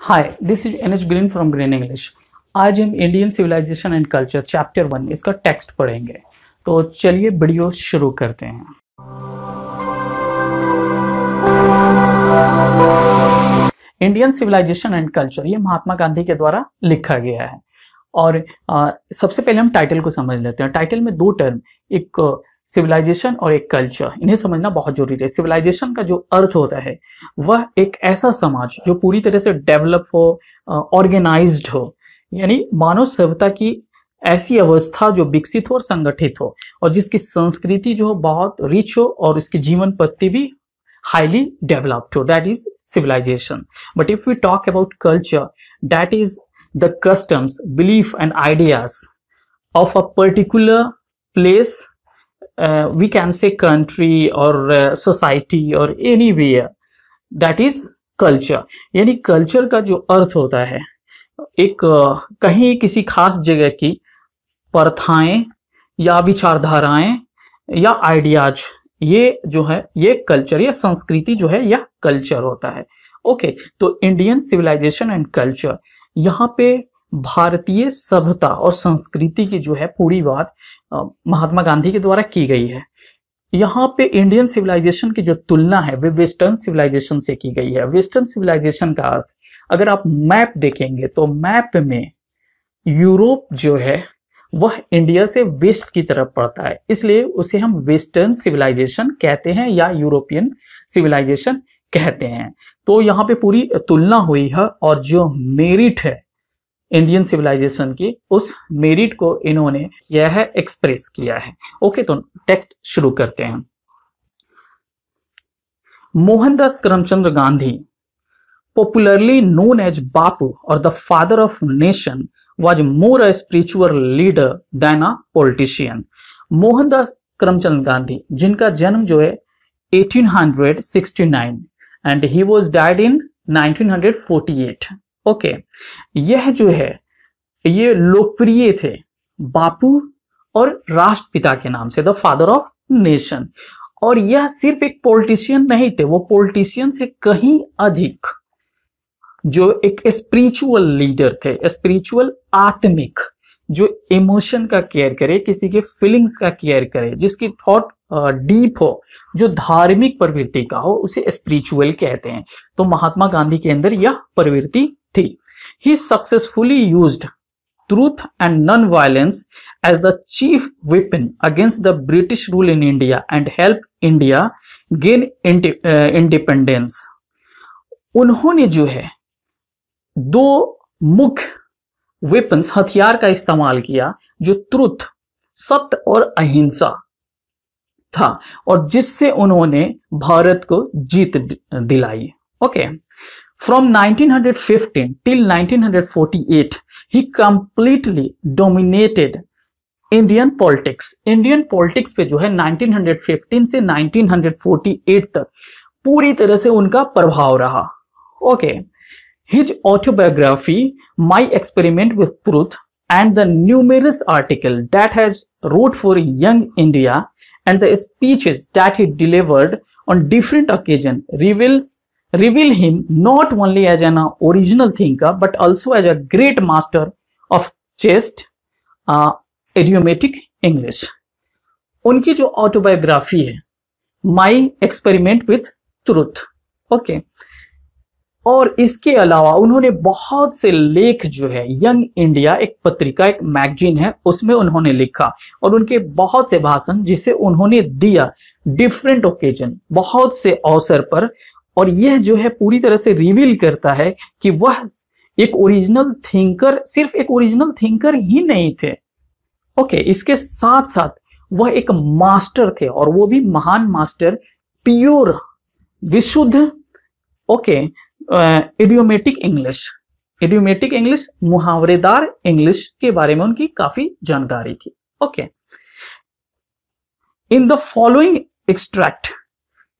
Hi this is N H Green from Green English आज हम Indian civilisation and culture chapter one इसका text पढ़ेंगे। तो चलिए वीडियो शुरू करते हैं। इंडियन सिविलाइजेशन एंड कल्चर ये महात्मा गांधी के द्वारा लिखा गया है। और आ, सबसे पहले हम टाइटल को समझ लेते हैं। टाइटल में दो टर्म एक सिविलाइजेशन और एक कल्चर। इन्हें समझना बहुत ज़रूरी है। सिविलाइजेशन का जो अर्थ होता है, वह एक ऐसा समाज जो पूरी तरह से डेवलप हो ऑर्गेनाइज्ड हो। यानी मानव सभ्यता की ऐसी अवस्था जो विकसित हो और संगठित हो और जिसकी संस्कृति जो हो बहुत रिच हो और उसकी जीवन पत्ति भी highly developed so that is civilization. But if we talk about culture, that is the customs, belief and ideas of a particular place uh, we can say country or uh, society or anywhere that is culture. यानी culture का जो अर्थ होता है एक uh, कहीं किसी खास जगह की प्रथाएँ या विचारधाराएँ या आइडियाज़ ये जो है ये कल्चर या संस्कृति जो है यह कल्चर होता है। ओके तो इंडियन सिविलाइजेशन एंड कल्चर यहाँ पे भारतीय सभ्यता और संस्कृति की जो है पूरी बात महात्मा गांधी के द्वारा की गई है। यहाँ पे इंडियन सिविलाइजेशन की जो तुलना है, वे वेस्टर्न सिविलाइजेशन से की गई है। वेस्टर्न सिविलाइजेशन का अर्थ, अगर आप मैप देखेंगे तो मैप में यूरोप जो है, वह इंडिया से वेस्ट की तरफ़ पड़ता है। इसलिए उसे हम वेस्टर्न सिविलाइजेशन कहते हैं या यूरोपियन सिविलाइजेशन कहते हैं। तो यहाँ पे पूरी तुलना हुई है और जो मेरिट है इंडियन सिविलाइजेशन की उस मेरिट को इन्होंने यह एक्सप्रेस किया है। ओके तो टेक्स्ट शुरू करते हैं। Mohandas Karamchandra Gandhi popularly known as Bapu और the father of nation was more a spiritual leader than a politician. Mohandas Karamchand Gandhi, जिनका जन्म जो है 1869 and he was died in 1948 okay. यह जो है, ये लोकप्रिय थे बापू और राष्ट्रपिता के नाम से, द फादर ऑफ़ नेशन। और यह सिर्फ़ एक पॉलिटिशियन नहीं थे, वो पॉलिटिशियन से कहीं अधिक जो एक स्पिरिचुअल लीडर थे स्पिरिचुअल आत्मिक, जो इमोशन का केयर करे, किसी के फीलिंग्स का केयर करे, जिसकी थॉट डीप हो, जो धार्मिक प्रवृत्ति का हो, उसे स्पिरिचुअल कहते हैं। तो महात्मा गांधी के अंदर यह प्रवृत्ति थी। He successfully used truth and non violence as the chief weapon against the British rule in India and help India gain independence उन्होंने जो है दो मुख्य वेपन्स हथियार का इस्तेमाल किया, जो ट्रुथ सत्य और अहिंसा था, और जिससे उन्होंने भारत को जीत दिलाई। Okay from 1915 till 1948 he completely dominated Indian politics Indian politics पे जो है 1915 से 1948 तक पूरी तरह से उनका प्रभाव रहा okay okay. His autobiography, My Experiment with Truth, and the numerous article that has wrote for Young India and the speeches that he delivered on different occasions reveals reveal him not only as an original thinker but also as a great master of chaste uh, idiomatic English. उनकी जो autobiography है my experiment with truth okay और इसके अलावा उन्होंने बहुत से लेख जो है यंग इंडिया एक पत्रिका एक मैगजीन है उसमें उन्होंने लिखा और उनके बहुत से भाषण जिसे उन्होंने दिया डिफरेंट ओकेजन बहुत से अवसर पर और यह जो है पूरी तरह से रिवील करता है कि वह एक ओरिजिनल थिंकर सिर्फ़ एक ओरिजिनल थिंकर ही नहीं थे। ओके इसके साथ साथ वह एक मास्टर थे और वो भी महान मास्टर प्योर विशुद्ध okay idiomatic English idiomatic English मुहावरेदार English के बारे में उनकी काफ़ी जानकारी थी। Okay in the following extract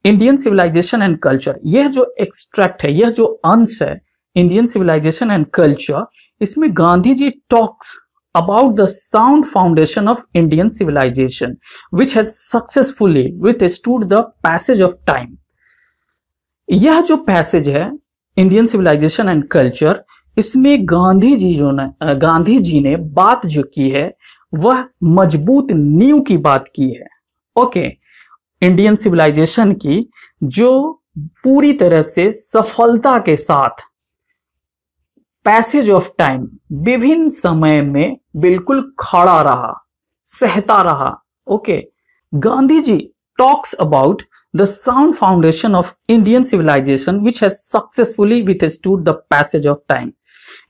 Indian civilisation and culture यह जो एक्सट्रैक्ट है यह जो अंश है इंडियन सिविलाइजेशन एंड कल्चर इसमें Gandhi ji talks about the sound foundation of Indian civilization, which has successfully withstood the passage of time. यह जो पैसेज है इंडियन सिविलाइजेशन एंड कल्चर इसमें गांधी जी जो ने गांधी जी ने बात जो की है वह मज़बूत नींव की बात की है ओके इंडियन सिविलाइजेशन की, जो पूरी तरह से सफलता के साथ पैसेज ऑफ़ टाइम विभिन्न समय में बिल्कुल खड़ा रहा, सहता रहा। Okay Gandhi ji talks about the sound foundation of Indian civilisation which has successfully withstood the passage of time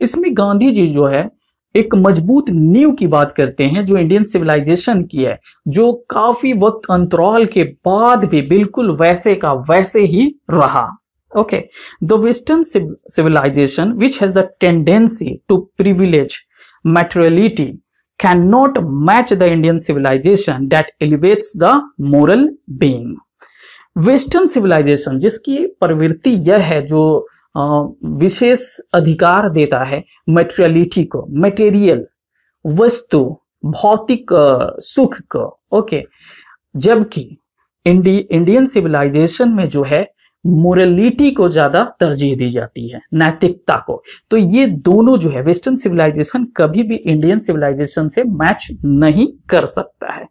इसमें गांधी जी जो है एक मज़बूत नींव की बात करते हैं जो इंडियन सिविलाइजेशन की है, जो काफ़ी वक्त अंतराल के बाद भी बिल्कुल वैसे का वैसे ही रहा। Okay the western civilisation which has the tendency to privilege materiality can not match the Indian civilisation that elevates the moral being western civilisation जिसकी प्रवृत्ति यह है, जो विशेष अधिकार देता है मेटेरियलिटी को मटेरियल वस्तु, भौतिक सुख को, ओके? जबकि इंडी इंडियन सिविलाइजेशन में जो है मोरलिटी को ज़्यादा तरजीह दी जाती है, नैतिकता को। तो ये दोनों जो है वेस्टर्न सिविलाइजेशन कभी भी इंडियन सिविलाइजेशन से मैच नहीं कर सकता है।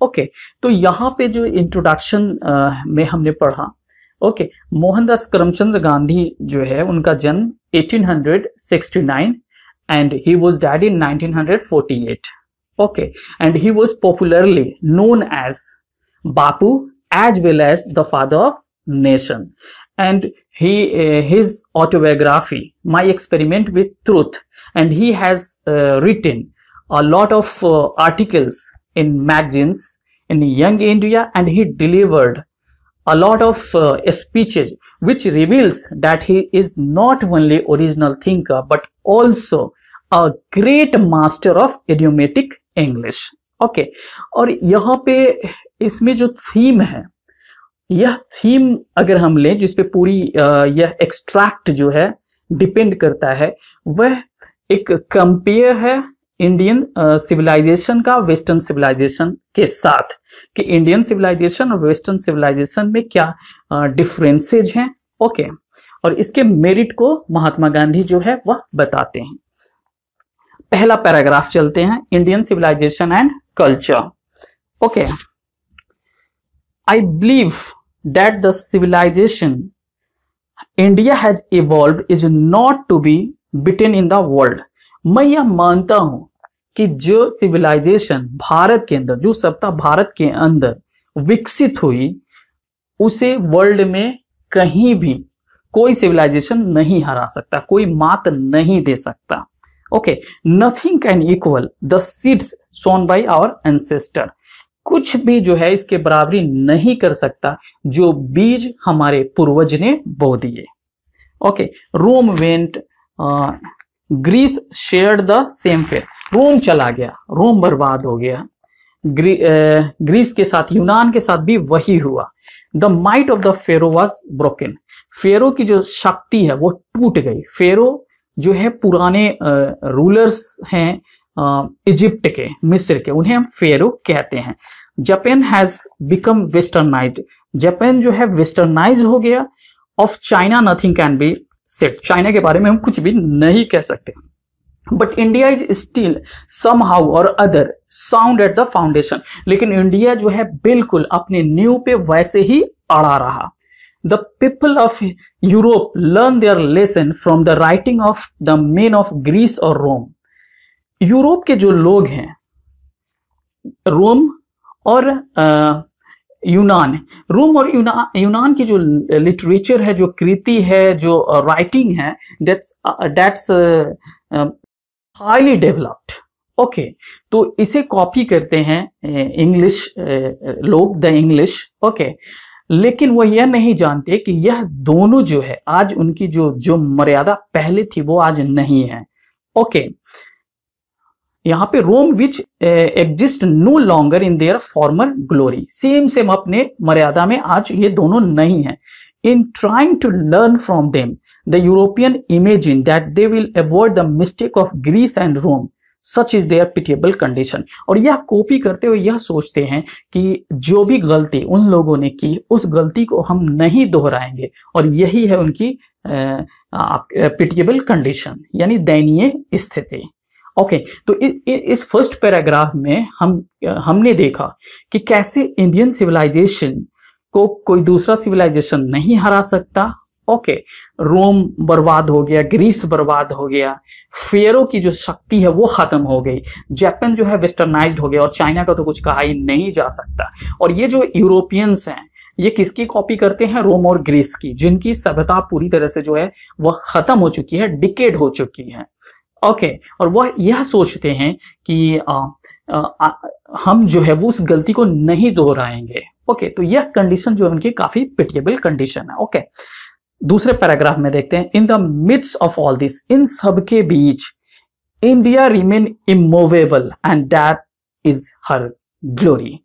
ओके? तो यहाँ पे जो इंट्रोडक्शन में हमने पढ़ा ओके मोहनदास करमचंद गांधी जो है, उनका जन्म 1869 and he was dead in 1948 okay and he was popularly known as Bapu as well as the father of nation and he his autobiography my experiment with truth and he has written a lot of articles in magazines in Young India and he delivered a lot of uh, speeches which reveals that he is not only original thinker but also a great master of idiomatic english okay. और यहाँ पे इसमें जो theme है यह theme अगर हम लें जिसपे पूरी यह एक्सट्रैक्ट जो है डिपेंड करता है वह एक कंपेयर है इंडियन सिविलाइजेशन का वेस्टर्न सिविलाइजेशन के साथ कि इंडियन सिविलाइजेशन और वेस्टर्न सिविलाइजेशन में क्या डिफरेंसेज हैं? ओके और इसके मेरिट को महात्मा गांधी जो है वह बताते हैं। पहला पैराग्राफ चलते हैं Indian civilisation and culture okay I believe that the civilisation India has evolve is not to be beaten in the world मैं यह मानता हूँ कि जो सिविलाइजेशन भारत के अंदर, जो सत्ता भारत के अंदर विकसित हुई, उसे वर्ल्ड में कहीं भी कोई सिविलाइजेशन नहीं हरा सकता, कोई मात नहीं दे सकता। Okay nothing can equal the seeds sown by our ancestor कुछ भी जो है, इसके बराबरी नहीं कर सकता, जो बीज हमारे पूर्वज ने बो दिए। Okay Rome went Greece shared the same fair Rome चला गया रोम बर्बाद हो गया। ग्री, ग्रीस के साथ यूनान के साथ भी वही हुआ। The might of the Pharaoh was broken Pharaoh की जो शक्ति है वो टूट गई। फेरो जो है पुराने रूलर्स हैं इजिप्ट के मिस्र के। उन्हें हम फेरो कहते हैं। Japan has become westernise Japan जो है वेस्टर्नाइज हो गया। Of China nothing can be set China के बारे में हम कुछ भी नहीं कह सकते। But India is still somehow or other sound at the foundation लेकिन इंडिया जो है बिल्कुल अपने न्यू पे वैसे ही अड़ा रहा। The people of Europe learn their lesson from the writing of the men of Greece और रोम यूरोप के जो लोग हैं रोम और यूनान रोम और यूना, यूनान की जो लिटरेचर है जो कृति है जो राइटिंग है dates dates highly developed okay तो इसे कॉपी करते हैं इंग्लिश लोग द इंग्लिश ओके लेकिन वो यह नहीं जानते कि यह दोनों जो है, आज उनकी जो जो मर्यादा पहले थी, वो आज नहीं है. ओके यहाँ पे Rome which exist no longer in their former glory same same अपने मर्यादा में आज ये दोनों नहीं है. In trying to learn from them The European imagine that they will avoid the mistake of Greece and Rome. Such is their pitiable condition और यह कॉपी करते हुए यह सोचते हैं कि जो भी गलती उन लोगों ने की उस गलती को हम नहीं दोहराएँगे। और यही है उनकी पिटिएबल कंडीशन यानी दयनीय स्थिति। ओके okay, तो इ, इ, इस फ़र्स्ट पैराग्राफ में हम हमने देखा कि कैसे इंडियन सिविलाइजेशन को कोई दूसरा सिविलाइजेशन नहीं हरा सकता ओके रोम बर्बाद हो गया ग्रीस बर्बाद हो गया फेरो की जो शक्ति है वो खत्म हो गई जापान जो है वेस्टर्नाइज्ड हो गया और चाइना का तो कुछ कहा ही नहीं जा सकता। और ये जो यूरोपियंस हैं ये किसकी कॉपी करते हैं? रोम और ग्रीस की जिनकी सभ्यता पूरी तरह से जो है वह खत्म हो चुकी है डिकेड हो चुकी है। ओके okay, और वह यह सोचते हैं कि आ, आ, आ, हम जो है वो उस गलती को नहीं दोहराएँगे। ओके okay, तो यह कंडीशन जो है उनकी काफ़ी पिटिएबल कंडीशन है। Okay okay. दूसरे पैराग्राफ में देखते हैं in the midst of all this इन सब के बीच India remain immovable and that is her glory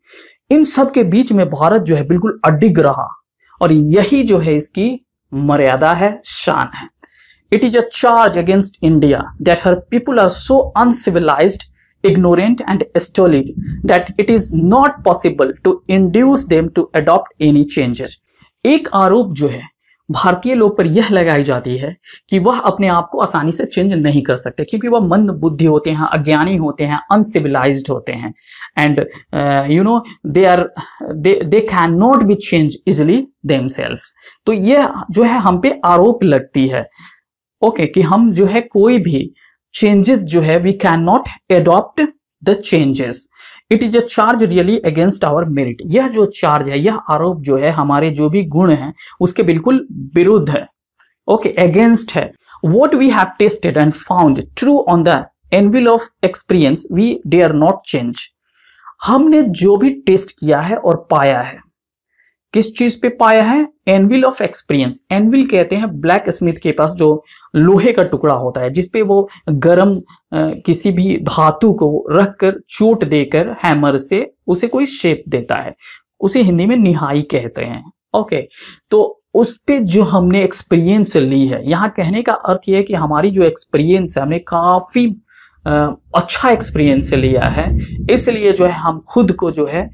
इन सब के बीच में भारत जो है बिल्कुल अडिग रहा और यही जो है इसकी मर्यादा है, शान है। It is a charge against India that her people are so uncivilised ignorant and stolid that it is not possible to induce them to adopt any changes एक आरोप जो है भारतीय लोग पर यह लगाई जाती है कि वह अपने आप को आसानी से चेंज नहीं कर सकते क्योंकि वह मंद बुद्धि होते हैं अज्ञानी होते हैं अनसिविलाइज्ड होते हैं। And you know they are they can not be change easily them तो यह जो है हम पे आरोप लगती है ओके okay, कि हम जो है कोई भी चेंजेस जो है we can not adopt the changes it is a charge really against our merit यह जो चार्ज है यह आरोप जो है हमारे जो भी गुण है उसके बिल्कुल विरुद्ध है। ओके okay, अगेंस्ट है। What we have tested and found true on the anvil of experience we dare not change हमने जो भी टेस्ट किया है और पाया है किस चीज़ पे पाया है? एनविल ऑफ़ एक्सपीरियंस एनविल कहते हैं ब्लैक स्मिथ के पास जो लोहे का टुकड़ा होता है जिसपे वो गर्म किसी भी धातु को रखकर चोट देकर हैमर से उसे कोई शेप देता है। उसे हिंदी में निहाई कहते हैं। ओके तो उस पे जो हमने एक्सपीरियंस ली है, यहाँ कहने का अर्थ यह है कि हमारी जो एक्सपीरियंस है, हमने काफ़ी अच्छा एक्सपीरियंस लिया है। इसलिए जो है हम खुद को जो है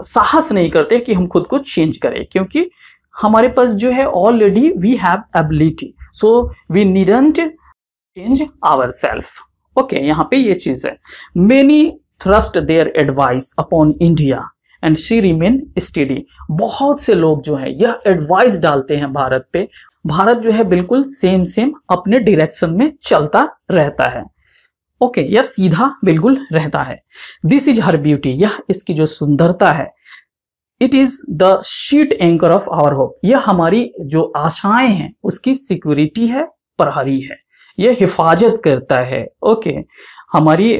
साहस नहीं करते कि हम खुद को चेंज करें, क्योंकि हमारे पास जो है already we have ability so we needn't change our self okay यहाँ पे ये चीज़ है. Many thrust their advice upon India and she remain steady बहुत से लोग जो है, यह एडवाइस डालते हैं भारत पे. भारत जो है बिल्कुल सेम सेम अपने डायरेक्शन में चलता रहता है. ओके okay, यह सीधा बिल्कुल रहता है। दिस इज़ हर ब्यूटी यह इसकी जो सुंदरता है। It is the sheet anchor of our hope यह हमारी जो आशाएँ हैं उसकी सिक्योरिटी है प्रहरी है। यह हिफाजत करता है ओके। okay, हमारी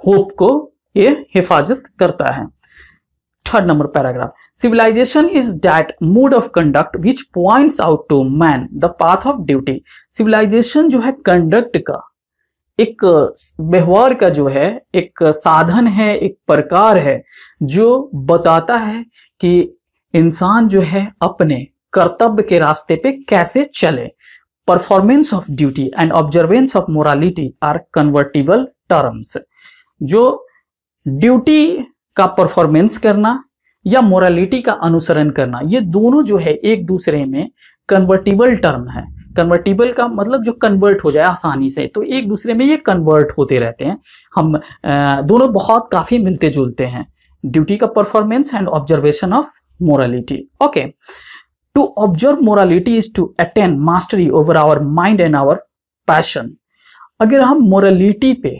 होप को यह हिफाजत करता है। Third number paragraph civilisation is that mode of conduct which points out to man the path of duty civilisation जो है कंडक्ट का एक, व्यवहार का जो है, एक साधन है, एक प्रकार है, जो बताता है कि इंसान जो है अपने कर्तव्य के रास्ते पे कैसे चले। Performance of duty and observance of morality are convertible terms जो ड्यूटी का परफॉर्मेंस करना या मोरालिटी का अनुसरण करना, ये दोनों जो है एक दूसरे में कन्वर्टिबल टर्म है। कन्वर्टिबल का मतलब जो कन्वर्ट हो जाए आसानी से तो एक दूसरे में ये कन्वर्ट होते रहते हैं। हम दोनों बहुत काफ़ी मिलते जुलते हैं। ड्यूटी का performance and observation of morality okay to observe morality is to attend mastery over our mind and our passion अगर हम मोरालिटी पे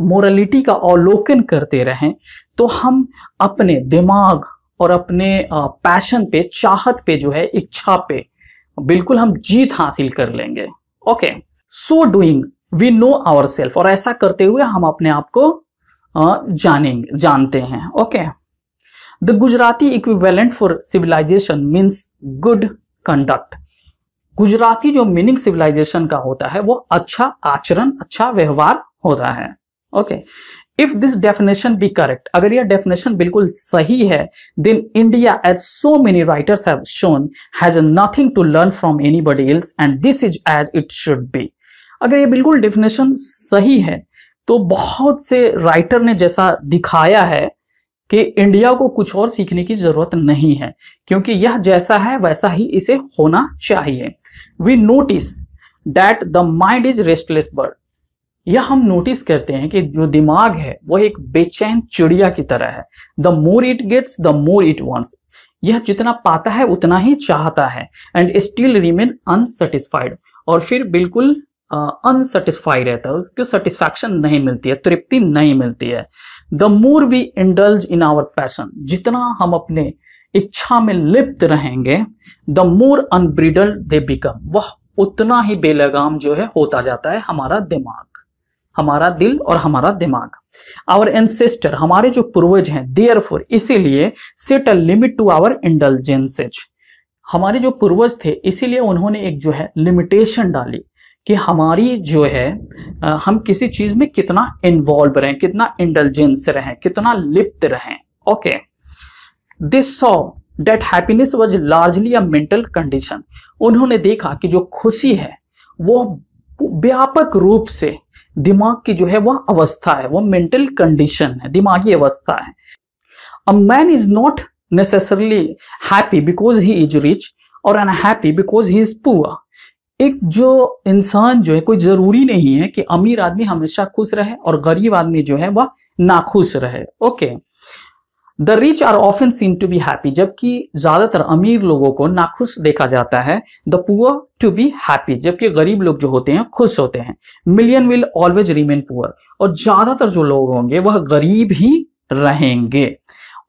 मोरालिटी का अवलोकन करते रहें तो हम अपने दिमाग और अपने पैशन पे, चाहत पे जो है, इच्छा पे बिल्कुल हम जीत हासिल कर लेंगे। Okay so doing we know our self और ऐसा करते हुए हम अपने आप को जानेंगे, जानते हैं। Okay the Gujarati equivalent for civilization means good conduct Gujarati जो मीनिंग सिविलाइजेशन का होता है, वो अच्छा आचरण अच्छा व्यवहार होता है। Okay if this definition be correct अगर यह डेफिनेशन बिल्कुल सही है then India as so many writers have shown has nothing to learn from anybody else and this is as it should be अगर ये बिल्कुल डेफिनेशन सही है तो बहुत से राइटर ने जैसा दिखाया है कि इंडिया को कुछ और सीखने की ज़रूरत नहीं है, क्योंकि यह जैसा है, वैसा ही इसे होना चाहिए। We notice that the mind is restless bird यह हम नोटिस करते हैं कि जो दिमाग है वह एक बेचैन चिड़िया की तरह है। The more it gets the more it wants यह जितना पाता है उतना ही चाहता है। एंड स्टिल रिमेन अनसेटिस्फाइड और फिर बिल्कुल अनसेटिस्फाइड uh, रहता है। उसको सेटिस्फैक्शन नहीं मिलती है तृप्ति नहीं मिलती है। The more we indulge in our passion जितना हम अपने इच्छा में लिप्त रहेंगे द मोर अनब्रिडल दे बिकम वह उतना ही बेलगाम जो है होता जाता है हमारा दिमाग। हमारा दिल और हमारा दिमाग। आवर एंसेस्टर हमारे जो पूर्वज हैं देयर फोर इसीलिए set a limit to our intelligences हमारे जो पूर्वज थे, इसीलिए उन्होंने एक जो है लिमिटेशन डाली कि हमारी जो है हम किसी चीज़ में कितना इन्वॉल्व रहें, कितना इंटेलिजेंस रहें, कितना लिप्त रहें। Okay this saw that happiness was largely a mental condition उन्होंने देखा कि जो खुशी है, वो व्यापक रूप से दिमाग की जो है वह अवस्था है, वह मेंटल कंडीशन है, दिमागी अवस्था है। A man is not necessarily happy because he is rich और unhappy because he is poor एक जो इंसान जो है, कोई ज़रूरी नहीं है कि अमीर आदमी हमेशा खुश रहे और गरीब आदमी जो है वह नाखुश रहे। Okay okay. The rich are often seen to be happy जबकि ज़्यादातर अमीर लोगों को नाखुश देखा जाता है the poor to be happy जबकि गरीब लोग जो होते हैं, खुश होते हैं। Million will always remain poor और ज़्यादातर जो लोग होंगे, वह गरीब ही रहेंगे।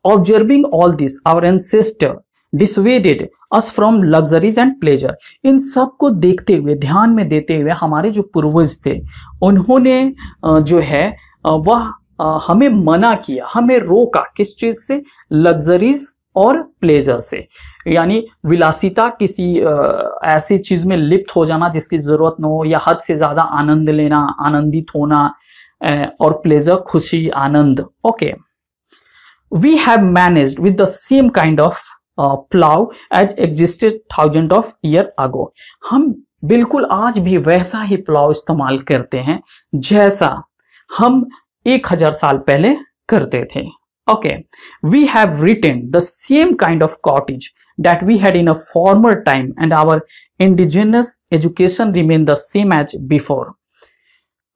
Observing all this our ancestor dissuaded us from luxuries and pleasure इन सबको देखते हुए, ध्यान में देते हुए हमारे जो पूर्वज थे, उन्होंने जो है वह हमें मना किया, हमें रोका किस चीज़ से? लग्जरीज और प्लेजर से। यानी विलासिता किसी ऐसी चीज़ में लिप्त हो जाना जिसकी ज़रूरत न हो या हद से ज़्यादा आनंद लेना, आनंदित होना और प्लेजर खुशी, आनंद। Okay we have managed with the same kind of plough as existed thousand of year ago हम बिल्कुल आज भी वैसा ही प्लाव इस्तेमाल करते हैं, जैसा हम एक हज़ार साल पहले करते थे। Okay we have retain the same kind of cottage that we had in a former time and our indigenous education remain the same as before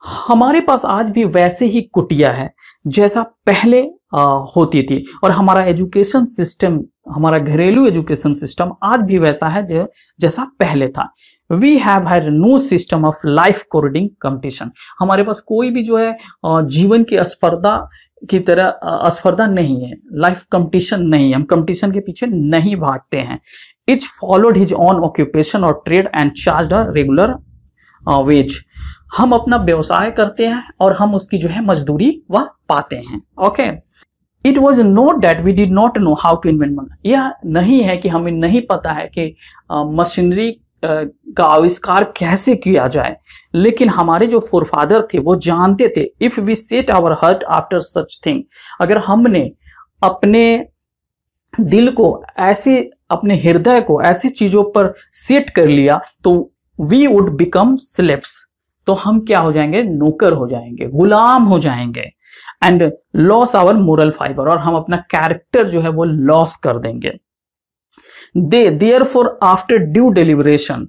हमारे पास आज भी वैसे ही कुटिया है जैसा पहले आ, होती थी। और हमारा एजुकेशन सिस्टम हमारा घरेलू एजुकेशन सिस्टम आज भी वैसा है जो जैसा पहले था। We have had no system of life coding competition हमारे पास कोई भी जो है जीवन की स्पर्धा की तरह स्पर्धा नहीं है। लाइफ कंपटीशन नहीं है। हम कंपटीशन के पीछे नहीं भागते हैं। Each followed his own occupation or trade and charge a regular wage हम अपना व्यवसाय करते हैं और हम उसकी जो है मजदूरी वह पाते हैं। Okay it was not that we did not know how to invent यह नहीं है कि हमें नहीं पता है कि मशीनरी uh, का आविष्कार कैसे किया जाए? लेकिन हमारे जो फोरफादर थे, वो जानते थे if we set our heart after such thing अगर हमने अपने दिल को ऐसे, अपने हृदय को ऐसी चीज़ों पर सेट कर लिया तो वी वुड बिकम स्लेप्स तो हम क्या हो जाएँगे? नौकर हो जाएँगे, गुलाम हो जाएँगे and lose our moral fibre और हम अपना कैरेक्टर जो है, वो लॉस कर देंगे। They therefore after due deliberation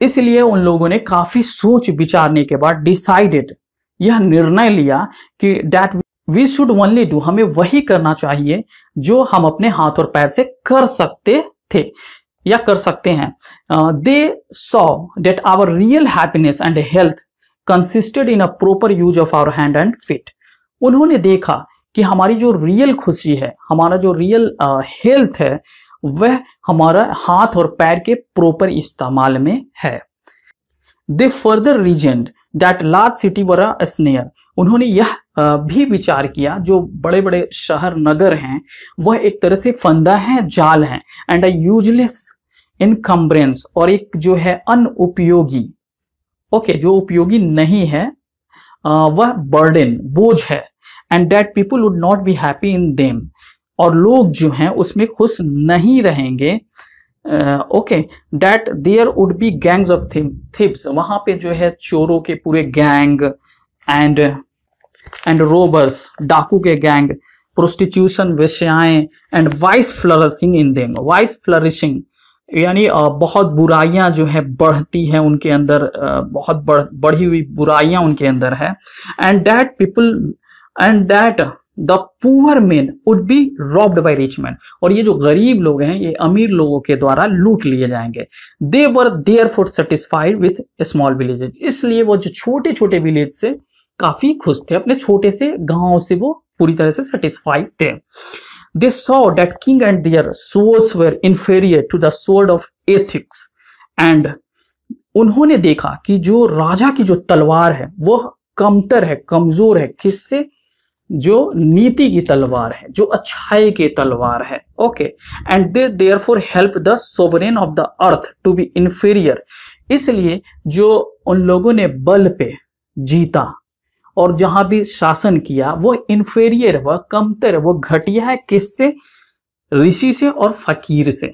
इसलिए उन लोगों ने काफ़ी सोच विचारने के बाद डिसाइडेड यह निर्णय लिया कि that we should only do हमें वही करना चाहिए जो हम अपने हाथ और पैर से कर सकते थे, या कर सकते हैं। They saw that our real happiness and health consisted in a proper use of our hand and feet उन्होंने देखा कि हमारी जो रियल खुशी है, हमारा जो रियल हेल्थ है, वह हमारा हाथ और पैर के प्रॉपर इस्तेमाल में है। The further reason that large city were snare उन्होंने यह भी विचार किया जो बड़े बड़े शहर नगर हैं वह एक तरह से फंदा है जाल है एंड अ यूजलेस इनकम्ब्रेंस और एक जो है अनुपयोगी। ओके okay, जो उपयोगी नहीं है वह बर्डन बोझ है and that people would not be happy in them और लोग जो हैं उसमें खुश नहीं रहेंगे। Okay that there would be gangs of thieves वहाँ पे जो है चोरों के पूरे गैंग एंड एंड रोबर्स डाकू के gang prostitution वेश्याएँ and vice flourishing in them vice flourishing यानी बहुत बुराइयाँ जो है बढ़ती हैं उनके अंदर बहुत बढ़, बढ़ी हुई बुराइयाँ उनके अंदर है। And that people and that the poor men would be robbed by rich man और ये जो गरीब लोग हैं, ये अमीर लोगों के द्वारा लूट लिए जाएँगे। They were therefore satisfied with small villages इसलिए वो जो छोटे छोटे विलेज से काफ़ी खुश थे, अपने छोटे से गाँव से वो पूरी तरह से सेटिस्फाइड थे। They saw that king and their swords were inferior to the sword of ethics and उन्होंने देखा कि जो राजा की जो तलवार है वो कमतर है, कमज़ोर है, किससे? जो नीति की तलवार है, जो अच्छाई की तलवार है। Okay and they therefore help the sovereign of the earth to be inferior इसलिए जो उन लोगों ने बल पे जीता और जहाँ भी शासन किया, वो इंफेरियर है वह कमतर, वो घटिया है किससे? ऋषि से और फकीर से।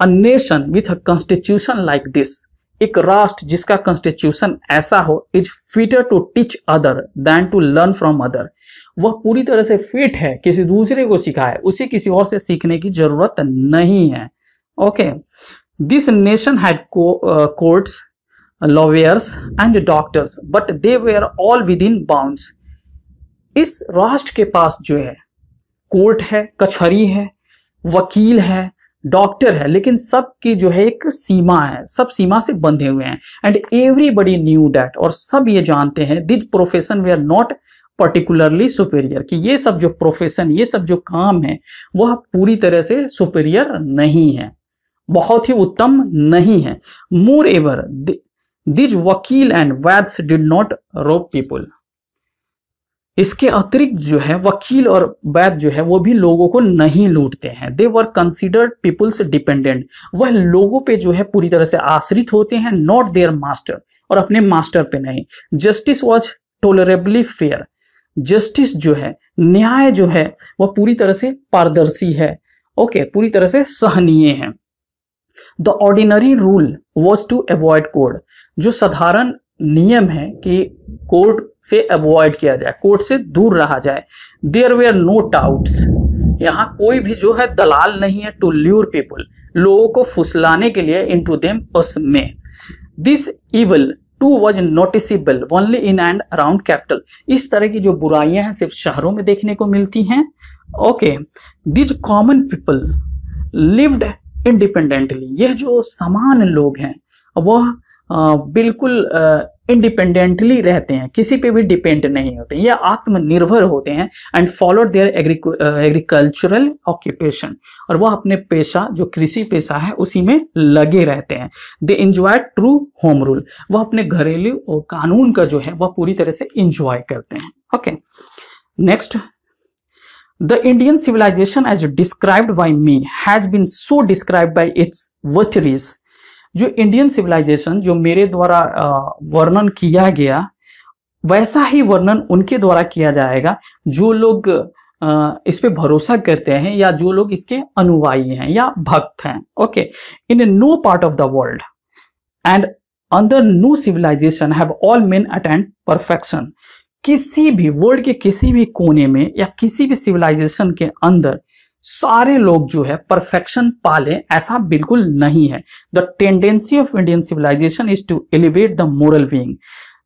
A nation with a constitution like this एक राष्ट्र जिसका कॉन्स्टिट्यूशन ऐसा हो is fitter to teach other than to learn from other वह पूरी तरह से फिट है, किसी दूसरे को सिखाए उसे किसी और से सीखने की ज़रूरत नहीं है। Okay this nation had courts lawyers and doctors but they were all within bounds इस राष्ट्र के पास जो है कोर्ट है, कचहरी है, वकील है डॉक्टर है, लेकिन सब की जो है एक सीमा है, सब सीमा से बंधे हुए हैं। एंड एवरीबडी न्यू डैट और सब ये जानते हैं this profession were not particularly superior कि ये सब जो प्रोफेशन ये सब जो काम है, वह पूरी तरह से सुपेरियर नहीं है। बहुत ही उत्तम नहीं है। मोर एवर दिज वकील and वैद्स did not rob people इसके अतिरिक्त जो है, वकील और वैद जो है, वो भी लोगों को नहीं लूटते हैं। They were considered people's dependent वह लोगों पे जो है, पूरी तरह से आश्रित होते हैं नॉट देयर मास्टर और अपने मास्टर पे नहीं। Justice was tolerably fair justice जो है, न्याय जो है, वह पूरी तरह से पारदर्शी है। ओके पूरी तरह से सहनीय है। The ordinary rule was to avoid court जो साधारण नियम है कि कोर्ट से अवॉइड किया जाए कोर्ट से दूर रहा जाए। देयर वेयर नो डाउट्स यहाँ कोई भी जो है, दलाल नहीं है टू ल्यूर पीपुल लोगों को फुसलाने के लिए इन टू देम में। This evil too was noticeable only in and around capital. इस तरह की जो बुराइयाँ हैं, सिर्फ़ शहरों में देखने को मिलती हैं। Okay these common people lived independently यह जो समान लोग हैं, वह बिल्कुल इंडिपेंडेंटली रहते हैं, किसी पे भी डिपेंड नहीं होते, ये आत्मनिर्भर होते हैं and follow their agricultural occupation और वह अपने पेशा, जो कृषि पेशा है, उसी में लगे रहते हैं। They enjoy true home rule वह अपने घरेलू कानून का जो है वह पूरी तरह से इंजॉय करते हैं। Okay next the Indian civilization as described by me has been so described by its votaries जो इंडियन सिविलाइजेशन जो मेरे द्वारा वर्णन किया गया, वैसा ही वर्णन उनके द्वारा किया जाएगा, जो लोग इस पे भरोसा करते हैं या जो लोग इसके अनुवायी हैं या भक्त हैं okay in no part of the world and under no civilization have all men attend perfection किसी भी वर्ल्ड के किसी भी कोने में या किसी भी सिविलाइजेशन के अंदर सारे लोग जो है परफेक्शन पाले, ऐसा बिल्कुल नहीं है। The tendency of Indian civilization is to elevate the moral being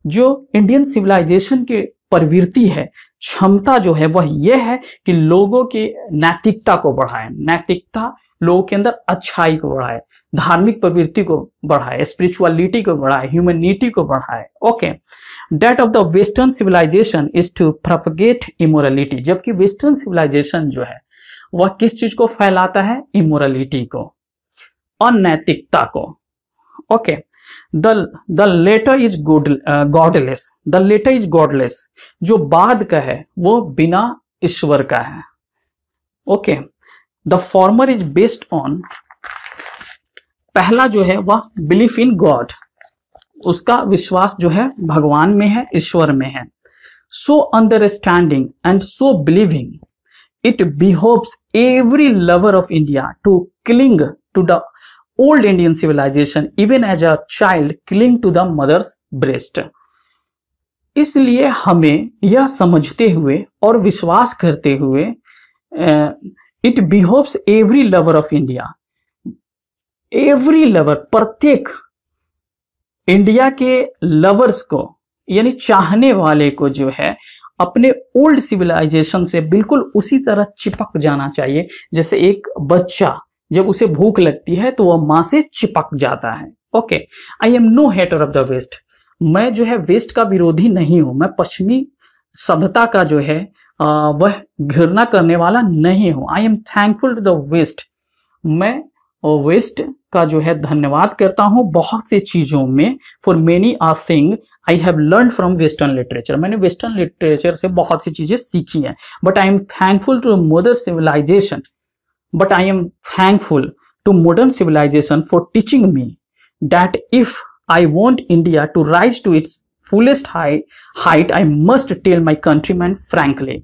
जो इंडियन सिविलाइजेशन के प्रवृत्ति है, क्षमता जो है, वह यह है कि लोगों की नैतिकता को बढ़ाए। नैतिकता लोगों के अंदर अच्छाई को बढ़ाए, धार्मिक प्रवृत्ति को बढ़ाए स्पिरिचुअलिटी को बढ़ाए ह्यूमनिटी को बढ़ाए। Okay that of the western civilization is to propagate immorality जबकि वेस्टर्न सिविलाइजेशन जो है वह किस चीज़ को फैलाता है? इमोरलिटी को। अनैतिकता को। Okay the the latter is good godless the latter is godless जो बाद का है, वो बिना ईश्वर का है। Okay the former is based on पहला जो है, वह बिलीफ इन गॉड उसका विश्वास जो है, भगवान में है, ईश्वर में है। So understanding and so believing it behoves every lover of India to cling to the old Indian civilization even as a child cling to the mother's breast. इसलिए हमें यह समझते हुए और विश्वास करते हुए it behoves every lover of India every lover प्रत्येक इंडिया के लवर्स को यानी चाहने वाले को जो है अपने ओल्ड सिविलाइजेशन से बिल्कुल उसी तरह चिपक जाना चाहिए। जैसे एक बच्चा, जब उसे भूख लगती है तो वह माँ से चिपक जाता है। Okay I am no hater of the west मैं जो है वेस्ट का विरोधी नहीं हूँ। मैं पश्चिमी सभ्यता का जो है वह घृणा करने वाला नहीं हूँ। I am thankful to the west मैं वेस्ट का जो है धन्यवाद करता हूँ। बहुत सी चीज़ों में for many a thing I have learn from western literature मैंने वेस्टर्न लिटरेचर से बहुत सी चीज़ें सीखी हैं। But I am thankful to mother civilization but I am thankful to modern civilization for teaching me that if I want India to rise to its fullest high height I must tell my countryman frankly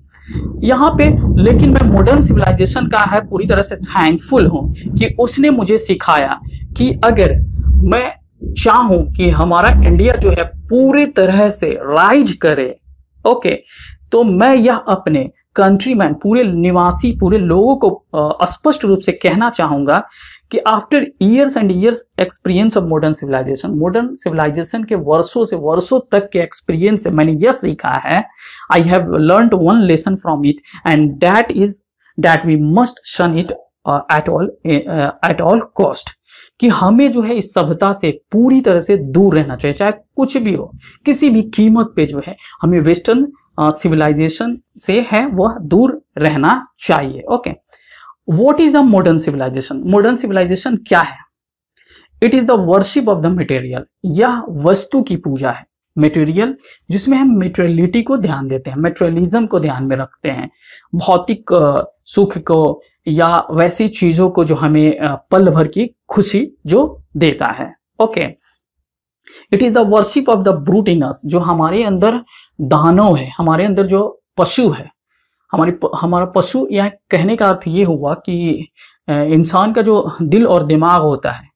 यहाँ पे, लेकिन मैं modern civilisation का है, पूरी तरह से thankful हूँ कि उसने मुझे सिखाया कि अगर मैं चाहूँ कि हमारा इंडिया जो है पूरी तरह से राइज करे। ओके तो मैं यह अपने कंट्रीमैन पूरे निवासी, पूरे लोगों को स्पष्ट रूप से कहना चाहूँगा कि after years and years experience of modern civilization modern civilization के वर्षों से वर्षों तक के एक्सपीरियंस से मैंने यह सीखा है I have learn one lesson from it and that is that we must shun it at all at all cost कि हमें जो है इस सभ्यता से पूरी तरह से दूर रहना चाहिए, चाहे कुछ भी हो। किसी भी कीमत पे जो है हमें वेस्टर्न सिविलाइजेशन से है, वह दूर रहना चाहिए, okay? What is the modern civilization modern civilization क्या है? It is the worship of the material यह वस्तु की पूजा है मेटेरियल जिसमें हम मेटेरियलिटी को ध्यान देते हैं मेटेरियलिज्म को ध्यान में रखते हैं। भौतिक सुख को या वैसी चीज़ों को जो हमें पल भर की खुशी जो देता है। Okay. It is the worship of the brute in us जो हमारे अंदर दानव है, हमारे अंदर जो पशु है। हमारी हमारा पशु, यह कहने का अर्थ ये हुआ कि इंसान का जो दिल और दिमाग होता है,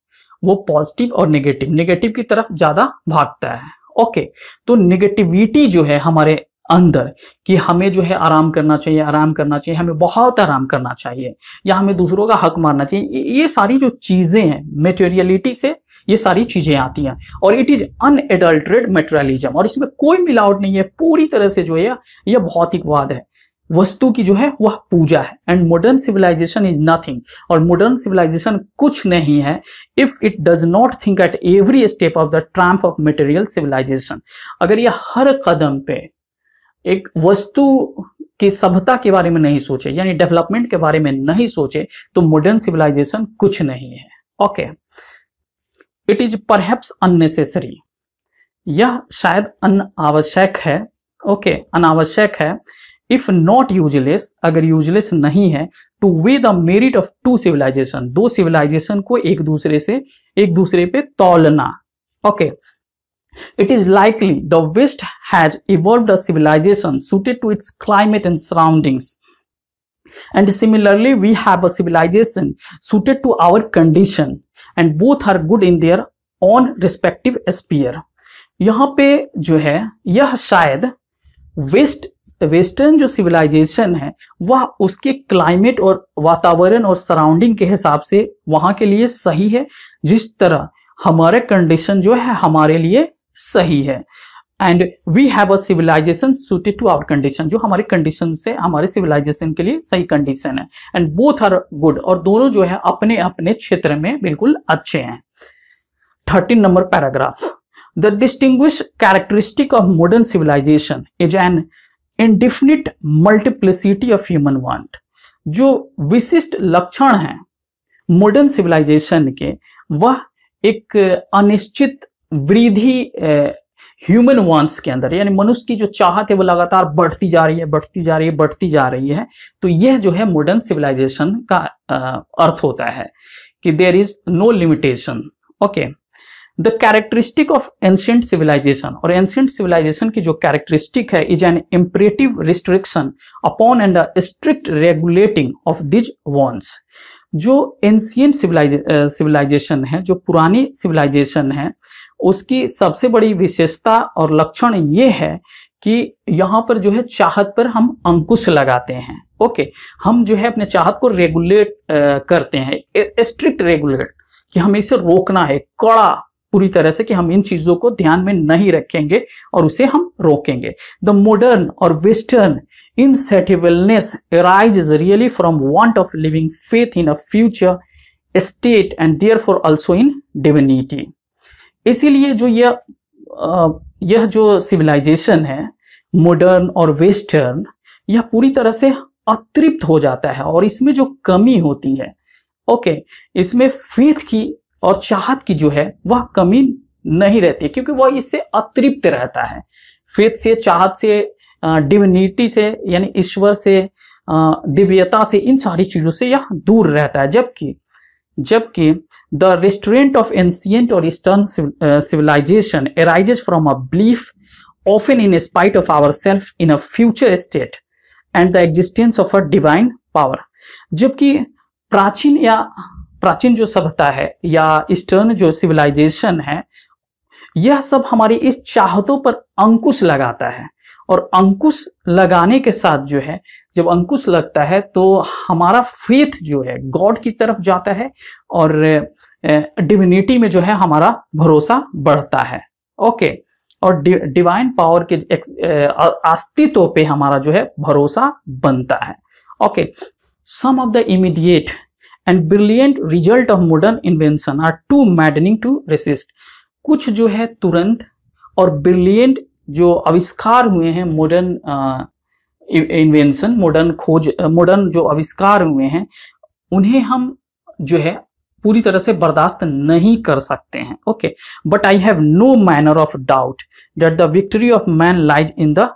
वो पॉजिटिव और नेगेटिव नेगेटिव की तरफ़ ज़्यादा भागता है। ओके। तो नेगेटिविटी जो है हमारे अंदर कि हमें जो है आराम करना चाहिए, आराम करना चाहिए, हमें बहुत आराम करना चाहिए, या हमें दूसरों का हक मारना चाहिए। ये सारी जो चीज़ें हैं मेटेरियलिटी से ये सारी चीज़ें आती हैं। और इट इज़ अनएडल्ट्रेड मेटेरियलिज्म और इसमें कोई मिलावट नहीं है, पूरी तरह से जो है यह भौतिकवाद है। वस्तु की जो है वह पूजा है। And modern civilization is nothing और मॉडर्न सिविलाइजेशन कुछ नहीं है if it does not think at every step of the tramp of material civilization अगर यह हर कदम पे एक वस्तु की सभ्यता के बारे में नहीं सोचे यानी डेवलपमेंट के बारे में नहीं सोचे तो मॉडर्न सिविलाइजेशन कुछ नहीं है। Okay it is perhaps unnecessary यह शायद अनावश्यक है। ओके okay, अनावश्यक है। इफ़ नॉट यूजलेस अगर यूजलेस नहीं है to weigh the merit of two civilization दो सिविलाइजेशन को एक दूसरे से एक दूसरे पे तौलना। Okay it is likely the west has evolve a civilization suited to its climate and surroundings and similarly, we have a civilization suited to our condition, and both are good in their own respective sphere. यहाँ पे जो है, यह शायद waste western जो civilisation है, वह उसके क्लाइमेट और वातावरण और सराउंडिंग के हिसाब से वहाँ के लिए सही है, जिस तरह हमारे कंडीशन जो है, हमारे लिए सही है। And we have a civilization suited to our condition जो हमारे कंडीशन से हमारे सिविलाइजेशन के लिए सही कंडीशन है। एंड बोथ आर गुड और दोनों जो है अपने अपने क्षेत्र में बिल्कुल अच्छे हैं। Thirteen number paragraph the distinguish characteristic of modern civilization is an indefinite multiplicity of human want जो विशिष्ट लक्षण हैं। मॉडर्न सिविलाइजेशन के, वह एक अनिश्चित वृद्धि ह्यूमन वांट्स के अंदर, यानी मनुष्य की जो चाहत है वो लगातार बढ़ती जा रही है, बढ़ती जा रही है, बढ़ती जा रही है तो यह जो है मॉडर्न सिविलाइजेशन का अर्थ होता है कि there is no limitation okay the characteristic of ancient civilization और एंशियंट सिविलाइजेशन की जो कैरेक्टरिस्टिक है is an imperative restriction upon and strict regulating of these wants जो एंशियंट सिविलाइजेशन है, जो पुरानी सिविलाइजेशन है उसकी सबसे बड़ी विशेषता और लक्षण ये है कि यहाँ पर जो है चाहत पर हम अंकुश लगाते हैं। ओके, हम जो है अपने चाहत को रेगुलेट करते हैं। स्ट्रिक्ट रेगुलेट कि हमें इसे रोकना है, कड़ा पूरी तरह से कि हम इन चीज़ों को ध्यान में नहीं रखेंगे और उसे हम रोकेंगे। द मॉडर्न और western insatiableness arise is really from want of living faith in a future state and therefore also in divinity इसीलिए जो यह यह जो सिविलाइजेशन है मॉडर्न और वेस्टर्न यह पूरी तरह से अतृप्त हो जाता है और इसमें जो कमी होती है, ओके, इसमें फेथ की और चाहत की जो है, वह कमी नहीं रहती क्योंकि वह इससे अतृप्त रहता है। फेथ से, चाहत से डिविनिटी से, यानी ईश्वर से दिव्यता से, इन सारी चीज़ों से यह दूर रहता है, जबकि जबकि द रेस्टोरेंट ऑफ़ एंसियंट और eastern civilization arises from a belief often in spite of ourselves in a future state and the existence of a divine power. जबकि प्राचीन या प्राचीन जो सभ्यता है या ईस्टर्न जो सिविलाइजेशन है, यह सब हमारी इस चाहतों पर अंकुश लगाता है और अंकुश लगाने के साथ जो है जब अंकुश लगता है तो हमारा फेथ जो है गॉड की तरफ़ जाता है और डिविनिटी में जो है हमारा भरोसा बढ़ता है। ओके और डिवाइन पावर के अस्तित्व पे हमारा जो है भरोसा बनता है। Okay some of the immediate and brilliant result of modern invention are too maddening to resist कुछ जो है तुरंत और ब्रिलियंट जो आविष्कार हुए हैं मॉडर्न इन्वेंशन मॉडर्न खोज मॉडर्न जो आविष्कार हुए हैं, उन्हें हम जो है पूरी तरह से बर्दाश्त नहीं कर सकते हैं okay but I have no manner of doubt that the victory of man lies in the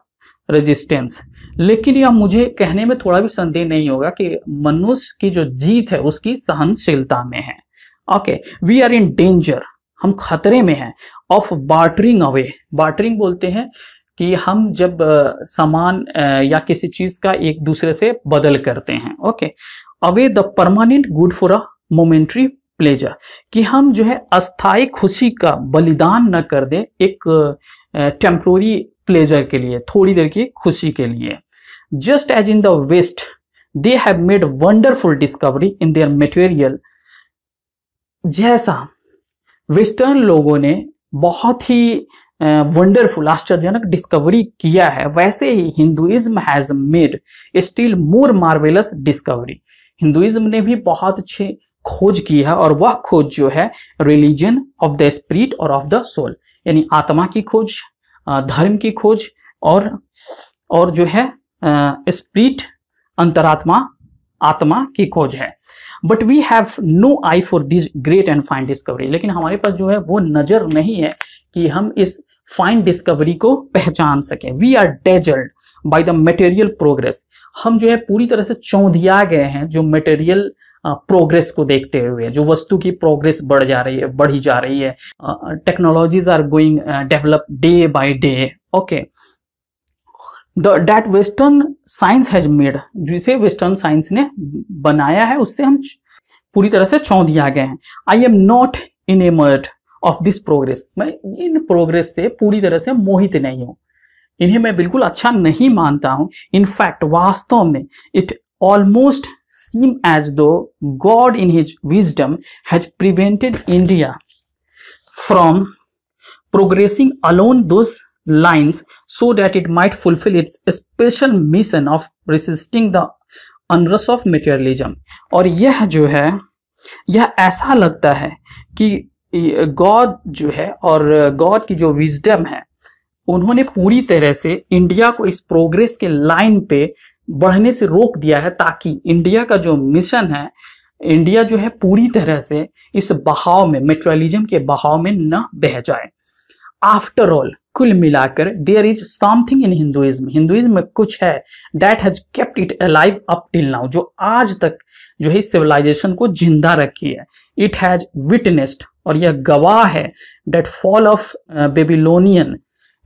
resistance लेकिन यह मुझे कहने में थोड़ा भी संदेह नहीं होगा कि मनुष्य की जो जीत है, उसकी सहनशीलता में है okay we are in danger हम खतरे में हैं. ऑफ़ बार्टरिंग अवे बार्टरिंग बोलते हैं कि हम जब सामान या किसी चीज़ का एक दूसरे से बदल करते हैं, okay. Away the permanent good for a momentary pleasure, कि हम जो है अस्थाई खुशी का बलिदान न कर दें एक टेम्प्रोरी प्लेजर के लिए, थोड़ी देर की खुशी के लिए। Just as in the West, they have made wonderful discovery in their material. जैसा वेस्टर्न लोगों ने बहुत ही वंडरफुल आश्चर्यजनक डिस्कवरी किया है। वैसे ही Hinduism has made still more marvellous discovery Hinduism ने भी बहुत अच्छे खोज की है और वह खोज जो है रिलीजन ऑफ़ द स्पिरिट और ऑफ़ द सोल यानी आत्मा की खोज धर्म की खोज और और जो है स्पिरिट अंतरात्मा, आत्मा की खोज है। But we have no eye for this great and fine discovery लेकिन हमारे पास जो है वो नज़र नहीं है कि हम इस फाइन डिस्कवरी को पहचान सकें। We are dazzled by the material progress हम जो है पूरी तरह से चौंधिया गए हैं जो मटेरियल प्रोग्रेस को देखते हुए। जो वस्तु की प्रोग्रेस बढ़ जा रही है, बढ़ी जा रही है। Technologies are going develop day by day okay that western science has made जिसे वेस्टर्न साइंस ने बनाया है, उससे हम पूरी तरह से चौंधिया गए हैं। I am not enamoured of this progress मैं इन प्रोग्रेस से पूरी तरह से मोहित नहीं हूँ। इन्हें मैं बिल्कुल अच्छा नहीं मानता हूँ। इनफैक्ट वास्तव में it almost seem as though God in his wisdom has prevented India from progressing along those lines so that it might fulfil its special mission of resisting the onrush of materialism और यह जो है, यह ऐसा लगता है कि God जो है और गॉड की जो विजडम है, उन्होंने पूरी तरह से इंडिया को इस प्रोग्रेस के लाइन पे बढ़ने से रोक दिया है ताकि इंडिया का जो मिशन है इंडिया जो है पूरी तरह से इस बहाव में मेट्रलिज्म के बहाव में न बह जाए। आफ्टर ऑल कुल मिलाकर there is something in Hinduism Hinduism में कुछ है that has kept it alive up till now जो आज तक जो है सिविलाइजेशन को ज़िंदा रखी है। इट हैज़ विटनेस्ड और यह गवाह है that fall of Babylonian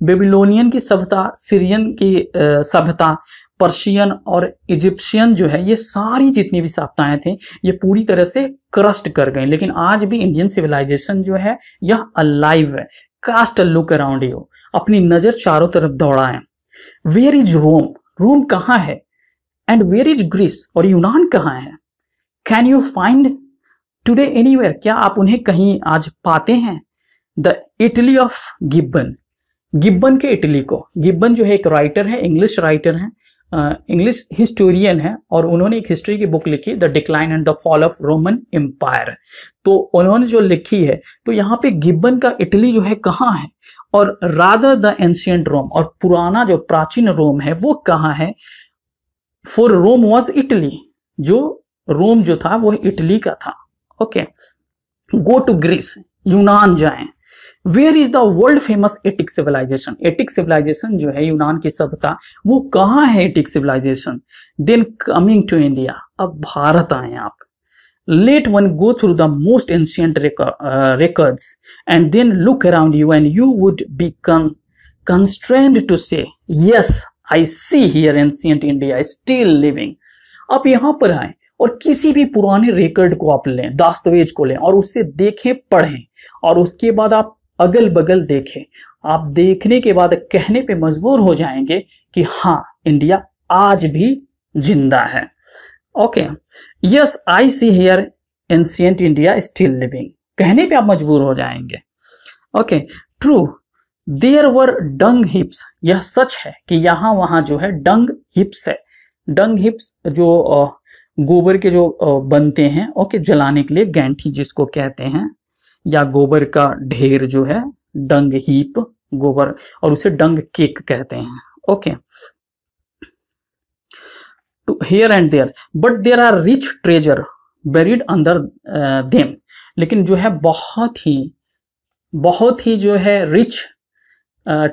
Babylonian की सभ्यता सीरियन की सभ्यता पर्शियन और इजिप्शियन जो है, ये सारी जितनी भी सभ्यताएँ थी, ये पूरी तरह से क्रस्ट कर गई। लेकिन आज भी इंडियन सिविलाइजेशन जो है, यह अलाइव है। Cast a look around you अपनी नज़र चारों तरफ़ दौड़ाएँ। वेयर इज़ रोम रोम कहाँ है? एंड वेयर इज़ ग्रीस और यूनान कहाँ है? Can you find today anywhere क्या आप उन्हें कहीं आज पाते हैं? The Italy of Gibbon Gibbon के इटली को। गिब्बन जो है एक राइटर है इंग्लिश राइटर है इंग्लिश हिस्टोरियन है, और उन्होंने एक हिस्ट्री की बुक लिखी the decline and the fall of Roman empire तो उन्होंने जो लिखी है तो यहाँ पे गिब्बन का इटली जो है कहाँ है? और राधा द एंशियंट रोम और पुराना जो प्राचीन रोम है, वो कहाँ है? फॉर रोम वॉज़ इटली जो रोम जो था, वो इटली का था। ओके गो टू ग्रीस यूनान जाए. Where is the world famous Attic civilization Attic civilization जो है यूनान की सभ्यता, वो कहा है Attic civilization then coming to India अब भारत आए आप. Let one go through the most ancient records and then look around you and you would be come constrained to say yes I see here ancient India still living आप यहाँ पर आए. और किसी भी पुराने रिकॉर्ड को आप लें, दास्तावेज को लें और उससे देखें, पढ़ें और उसके बाद आप अगल बगल देखें। आप देखने के बाद कहने पे मजबूर हो जाएँगे कि हाँ इंडिया आज भी ज़िंदा है। Okay yes I see here ancient India still living कहने पे आप मजबूर हो जाएँगे। Okay true there were dung heaps यह सच है कि यहाँ वहाँ जो है डंग हिप्स है। डंग हिप्स जो गोबर के जो बनते हैं, ओके, जलाने के लिए गैंठी जिसको कहते हैं, या गोबर का ढेर जो है, डंग हीप, गोबर, और उसे डंग केक कहते हैं, okay. True here and there but there are rich treasure buried under them लेकिन जो है बहुत ही बहुत ही जो है रिच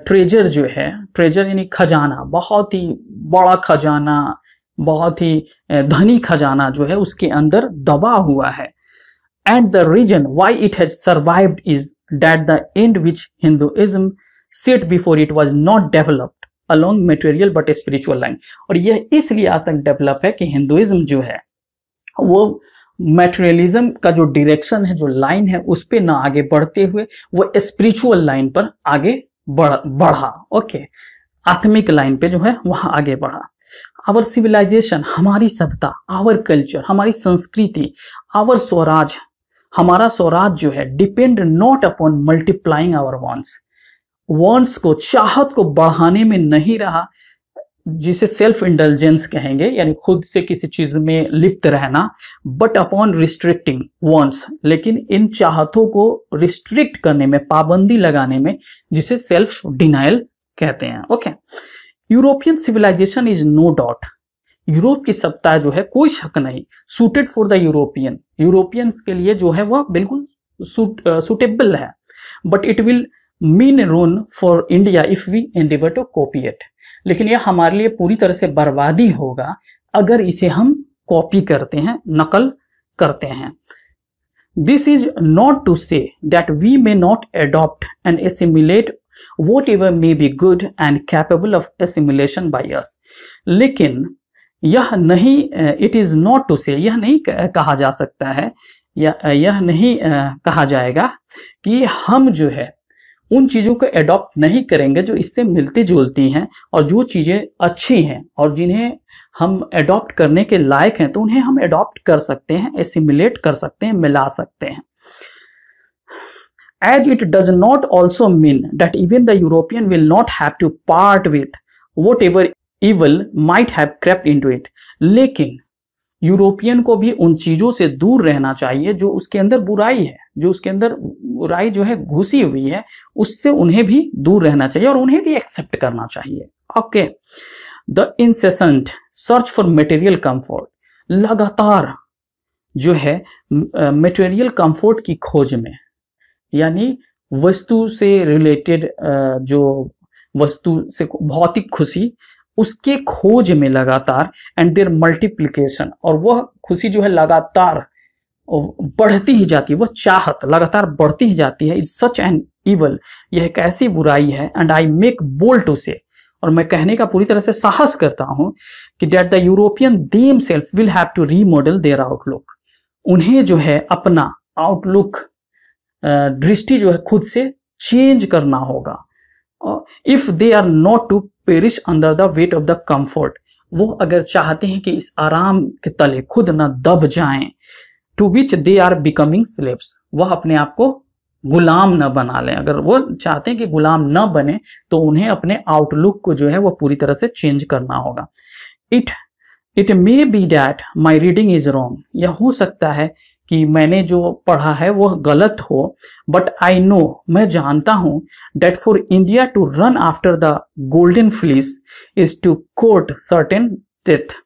ट्रेजर जो है ट्रेजर यानी खजाना, बहुत ही बड़ा खजाना बहुत ही धनी खजाना जो है उसके अंदर दबा हुआ है। And the reason why it has survived is that the end which Hinduism set before it was not developed along material but spiritual line. और यह इसलिए आज तक डेवलप है कि हिंदुइज्म जो है, वो मेटेरियलिज्म का जो डायरेक्शन है, जो लाइन है, उस पर ना आगे बढ़ते हुए, वो स्पिरिचुअल लाइन पर आगे बढ़, बढ़ा। ओके आत्मिक लाइन पे जो है, वहाँ आगे बढ़ा। आवर सिविलाइजेशन हमारी सभ्यता आवर कल्चर हमारी संस्कृति आवर स्वराज हमारा स्वराज जो है depend not upon multiplying our wants wants को, चाहत को बढ़ाने में नहीं रहा, जिसे सेल्फ इंटेलिजेंस कहेंगे, यानी खुद से किसी चीज़ में लिप्त रहना बट अपॉन रिस्ट्रिक्टिंग वॉन्ट्स लेकिन इन चाहतों को रिस्ट्रिक्ट करने में, पाबंदी लगाने में, जिसे सेल्फ डिनाइल कहते हैं. Okay European civilization is no doubt Europe की सत्ता जो है, कोई शक नहीं suited for the European Europeans के लिए जो है, वह बिल्कुल सुटेबल है। But it will mean ruin for India if we endeavour to copy it लेकिन यह हमारे लिए पूरी तरह से बर्बादी होगा, अगर इसे हम कॉपी करते हैं, नकल करते हैं। This is not to say that we may not adopt and assimilate what may be good and capable of assimilation by us लेकिन, यह नहीं इट इज़ नॉट टू से यह नहीं कहा जा सकता है, या यह नहीं कहा जाएगा कि हम जो है, उन चीज़ों को एडॉप्ट नहीं करेंगे जो इससे मिलती जुलती हैं और जो चीज़ें अच्छी हैं और जिन्हें हम एडॉप्ट करने के लायक हैं तो उन्हें हम एडॉप्ट कर सकते हैं एसिमुलेट कर सकते हैं, मिला सकते हैं। It does not also mean that even the European will not have to part with whatever evil might have crept into it लेकिन यूरोपियन को भी उन चीज़ों से दूर रहना चाहिए जो उसके अंदर बुराई है, जो उसके अंदर बुराई जो है घुसी हुई है, उससे उन्हें भी दूर रहना चाहिए और उन्हें भी एक्सेप्ट करना चाहिए। Okay the incessant search for material comfort लगातार जो है मटेरियल कंफर्ट की खोज में यानी वस्तु से रिलेटेड जो वस्तु से भौतिक खुशी, उसके खोज में लगातार एंड देर मल्टीप्लीकेशन और वह खुशी जो है लगातार बढ़ती ही जाती है, वह चाहत लगातार बढ़ती ही जाती है इट्स सच एंड इवल यह एक ऐसी बुराई है and I make bold to say और मैं कहने का पूरी तरह से साहस करता हूँ कि that the European them self will have to remodel their outlook उन्हें जो है अपना आउटलुक दृष्टि जो है खुद से चेंज करना होगा। If they are not to perish under the weight of the comfort वो अगर चाहते हैं कि इस आराम के तले खुद ना दब जाएँ to which they are becoming slaves वह अपने आप को गुलाम न बना लें। अगर वो चाहते हैं कि गुलाम न बने तो उन्हें अपने आउटलुक को जो है वो पूरी तरह से चेंज करना होगा। It it may be that my reading is wrong यह हो सकता है कि मैंने जो पढ़ा है वह गलत हो बट आई नो मैं जानता हूँ that for India to run after the golden fleece is to court certain death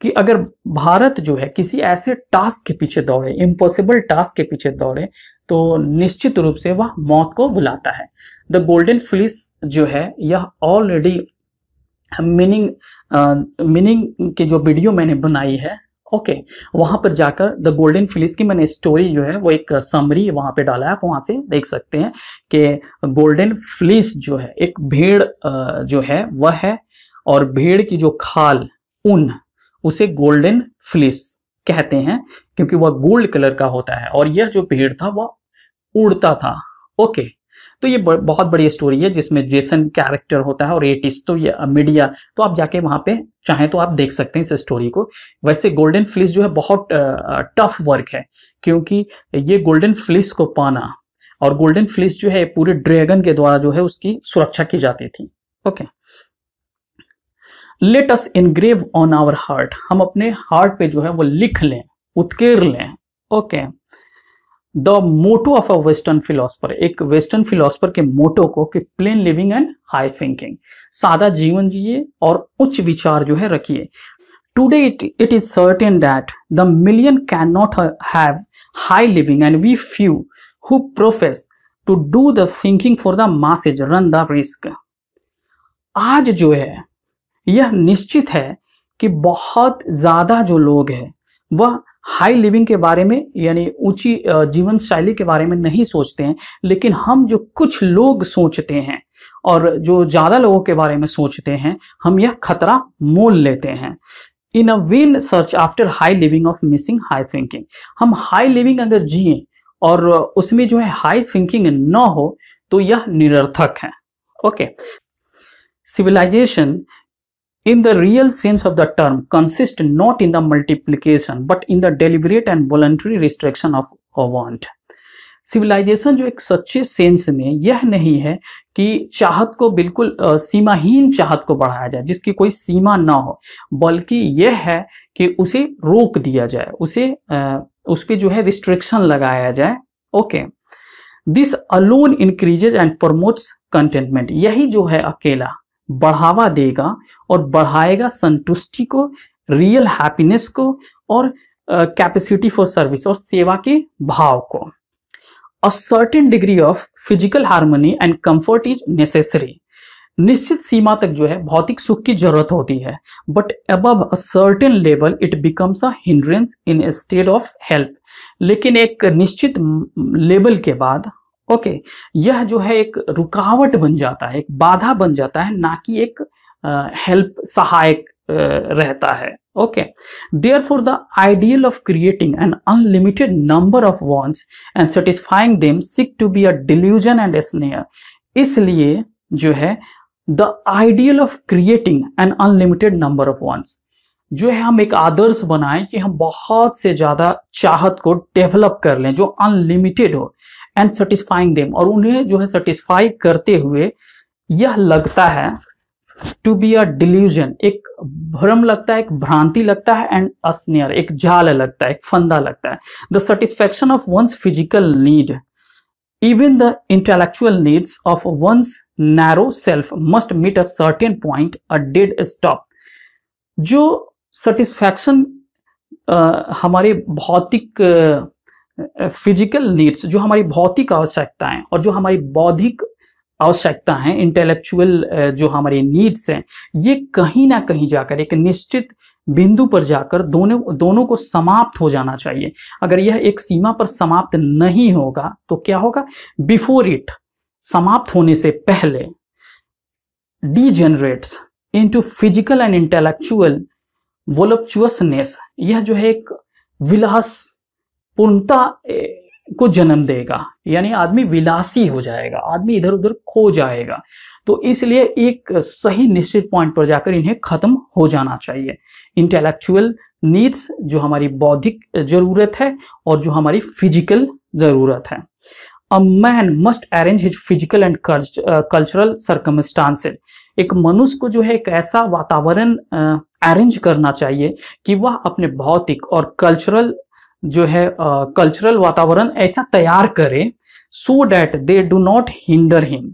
कि अगर भारत जो है किसी ऐसे टास्क के पीछे दौड़े इम्पॉसिबल टास्क के पीछे दौड़े तो निश्चित रूप से वह मौत को बुलाता है। द गोल्डन फ्लिस जो है, यह ऑलरेडी मीनिंग मीनिंग की जो वीडियो मैंने बनाई है ओके okay, वहाँ पर जाकर द गोल्डन फिलिस की मैंने स्टोरी जो है वो एक समरी वहाँ पे डाला है। आप वहाँ से देख सकते हैं कि गोल्डन फ्लिस जो है एक भेड़ जो है वह है और भेड़ की जो खाल ऊन उसे गोल्डन फ्लिस कहते हैं क्योंकि वह गोल्ड कलर का होता है और यह जो भेड़ था वह उड़ता था। ओके तो ये बहुत बड़ी स्टोरी है, जिसमें जेसन कैरेक्टर होता है और एटिस तो ये मीडिया तो आप जाके वहाँ पे चाहें तो आप देख सकते हैं इस स्टोरी को। वैसे गोल्डन फ्लिस जो है बहुत टफ वर्क है, क्योंकि ये गोल्डन फ्लिस को पाना और गोल्डन फ्लिस जो है पूरे ड्रैगन के द्वारा जो है उसकी सुरक्षा की जाती थी। Okay let us engrave on our heart हम अपने हार्ट पे जो है वो लिख लें उत्केर लें। Okay okay. The motto of a western philosopher एक वेस्टर्न फिलोसफर के मोटो को कि plain living and high thinking सादा जीवन जिए और उच्च विचार जो है रखिए। Today it it is certain that the million can not have high living and we few who profess to do the thinking for the masses run the risk आज जो है, यह निश्चित है कि बहुत ज़्यादा जो लोग हैं, वह हाई लिविंग के बारे में, यानी ऊँची जीवन शैली के बारे में नहीं सोचते हैं, लेकिन हम जो कुछ लोग सोचते हैं और जो ज़्यादा लोगों के बारे में सोचते हैं, हम यह खतरा मोल लेते हैं। In a vain search after high living of missing high thinking हम हाई लिविंग अगर जिए और उसमें जो है हाई थिंकिंग न हो तो यह निरर्थक है। Okay civilization in the real sense of the term, consist not in the multiplication, but in the deliberate and voluntary restriction of a want. Civilization जो एक सच्चे सेंस में यह नहीं है कि चाहत को बिल्कुल सीमाहीन चाहत को बढ़ाया जाए, जिसकी कोई सीमा ना हो, बल्कि यह है कि उसे रोक दिया जाए, उसे उस पर जो है रिस्ट्रिक्शन लगाया जाए। Okay this alone increases and promotes contentment यही जो है अकेला। बढ़ावा देगा और बढ़ाएगा संतुष्टि को रियल हैप्पीनेस को और कैपेसिटी फॉर सर्विस और सेवा के भाव को। A certain degree of physical harmony and comfort is necessary निश्चित सीमा तक जो है, भौतिक सुख की ज़रूरत होती है but above a certain level it becomes a hindrance instead of help लेकिन एक निश्चित लेवल के बाद ओके, यह जो है एक रुकावट बन जाता है, एक बाधा बन जाता है, ना कि एक हेल्प सहायक रहता है, okay. Therefore the ideal of creating an unlimited number of wants and satisfying them sick to be a delusion and snare इसलिए जो है the ideal of creating an unlimited number of wants जो है हम एक आदर्श बनाएँ कि हम बहुत से ज़्यादा चाहत को डेवलप कर लें, जो अनलिमिटेड हो। एंड सेटिस्फाइंग देम और उन्हें जो है सेटिस्फाई करते हुए यह लगता है टू बी अ डिल्यूजन एक भ्रम लगता है, एक भ्रांति लगता है एंड अस्नेयर एक जाल लगता है, एक फंदा लगता है। The satisfaction of one's physical need even the intellectual needs of one's narrow self must meet a certain point a dead stop जो सेटिस्फैक्शन हमारे भौतिक फ़िज़िकल नीड्स जो हमारी भौतिक आवश्यकताएँ और जो हमारी बौद्धिक आवश्यकता है इंटेलेक्चुअल जो हमारी नीड्स हैं, ये कहीं ना कहीं जाकर एक निश्चित बिंदु पर जाकर दोनों दोनों को समाप्त हो जाना चाहिए। अगर यह एक सीमा पर समाप्त नहीं होगा तो क्या होगा? बिफोर इट समाप्त होने से पहले degenerates into physical and intellectual voluptuousness यह जो है एक विलास पूर्णता को जन्म देगा। यानी आदमी विलासी हो जाएगा, आदमी इधर उधर खो जाएगा। तो इसलिए एक सही निश्चित पॉइंट पर जाकर इन्हें खत्म हो जाना चाहिए। इंटेलेक्चुअल नीड्स जो हमारी बौद्धिक ज़रूरत है और जो हमारी फ़िज़िकल ज़रूरत है। A man must arrange his physical and cultural circumstances एक मनुष्य को जो है एक ऐसा वातावरण अरेंज करना चाहिए कि वह अपने भौतिक और कल्चरल जो है कल्चरल वातावरण ऐसा तैयार करे so that they do not hinder him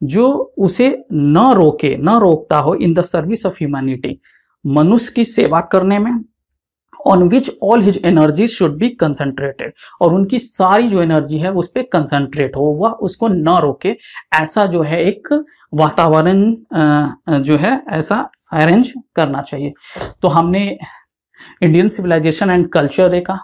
जो उसे न रोके, न रोकता हो in the service of humanity मनुष्य की सेवा करने में on which all his energy should be concentrated और उनकी सारी जो एनर्जी है उस पर कंसंट्रेट हो, वह उसको न रोके, ऐसा जो है एक वातावरण जो है ऐसा अरेंज करना चाहिए। तो हमने इंडियन सिविलाइजेशन एंड कल्चर देखा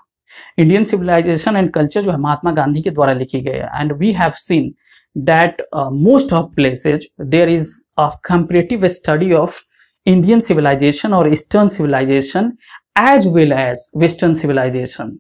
इंडियन सिविलाइजेशन एंड कल्चर जो है महात्मा गांधी के द्वारा लिखी गई है and we have seen that uh, most of places there is comparative study of Indian civilization or Eastern civilization as well as Western civilization.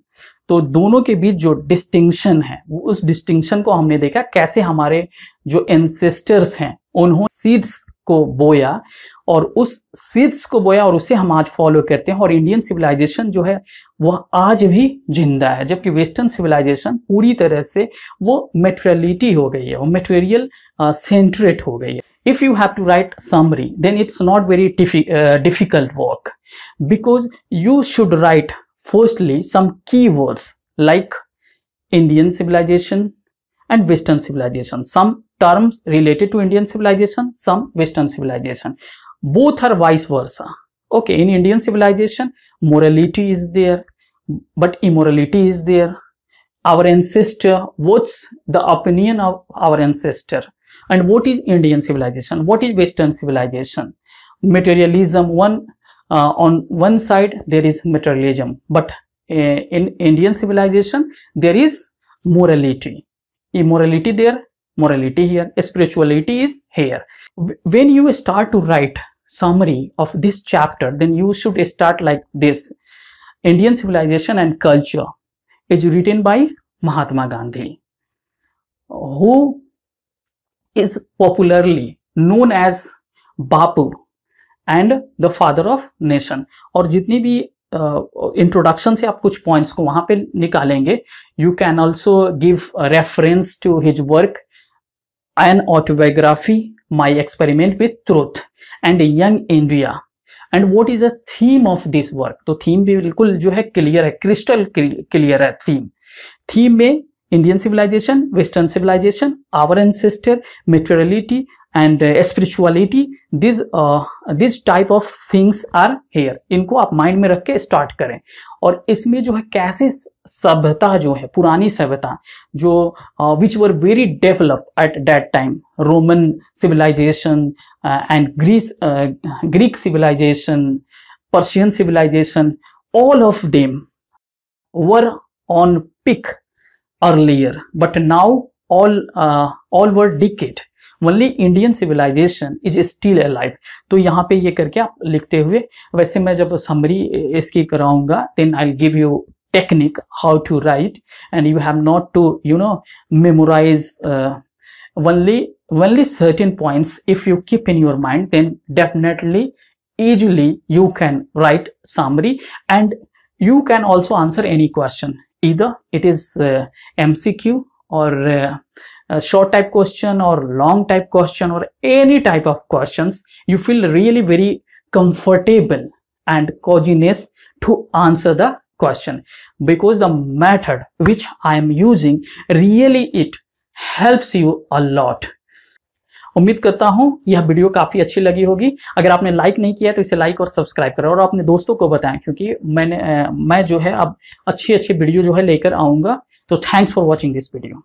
तो दोनों के बीच जो डिस्टिंक्शन है उस डिस्टिंक्शन को हमने देखा कैसे हमारे जो एंसेस्टर्स हैं उन्होंने सीड्स को बोया और उस सीड्स को बोया और उसे हम आज फॉलो करते हैं और इंडियन सिविलाइजेशन जो है वह आज भी ज़िंदा है, जबकि वेस्टर्न सिविलाइजेशन पूरी तरह से वो मेटेरियलिटी हो गई है, वो मेटेरियल सेंट्रेट हो गई है। If you have to write summary then it's not very difficult work because you should write firstly some key words like Indian civilisation and western civilisation some terms related to Indian civilisation some western civilisation both are vice versa okay in Indian civilisation morality is there but immorality is there. Our ancestor what's the opinion of our ancestor? And what is indian civilization? What is western civilization? Materialism one uh, on one side there is materialism but uh, in indian civilization there is morality. Immorality there morality here spirituality is here. When you start to write summary of this chapter then you should start like this indian civilization and culture is written by mahatma gandhi who is popularly known as bapu and the father of nation और जितनी भी introduction uh, से आप कुछ points को वहाँ पे निकालेंगे you can also give reference to his work an autobiography my experiment with truth and young India and what is a theme of this work तो थीम भी बिल्कुल जो है क्लियर है क्रिस्टल क्लियर है थीम थीम में Indian civilisation western civilisation our and sister materiality and spirituality this this type of things are here इनको आप माइंड में रख के स्टार्ट करें। और इसमें जो है कैसे सभ्यता जो है पुरानी सभ्यता जो which were very develop at that time Roman civilisation and Greece Greek civilisation Persian civilisation all of them were on peak earlier but now uh, all were decayed only Indian civilisation is still alive तो यहाँ पे ये करके आप लिखते हुए, वैसे मैं जब समरी इसकी कराऊँगा then I give you technique how to write and you have not to you know memorise only only certain point if you keep in your mind then definitely easily you can write summary and you can also answer any question इधर it is M C Q और short type question और long type question और any type of question you feel really very comfortable and cosiness to answer the question because the method which I am using really it helps you a lot उम्मीद करता हूँ यह video काफ़ी अच्छी लगी होगी। अगर आपने लाइक नहीं किया तो इसे लाइक और सब्सक्राइब करें और अपने दोस्तों को बताएँ, क्योंकि मैंने मैं जो है अब अच्छी अच्छी वीडियो जो है लेकर आऊँगा। तो thanks for watching this video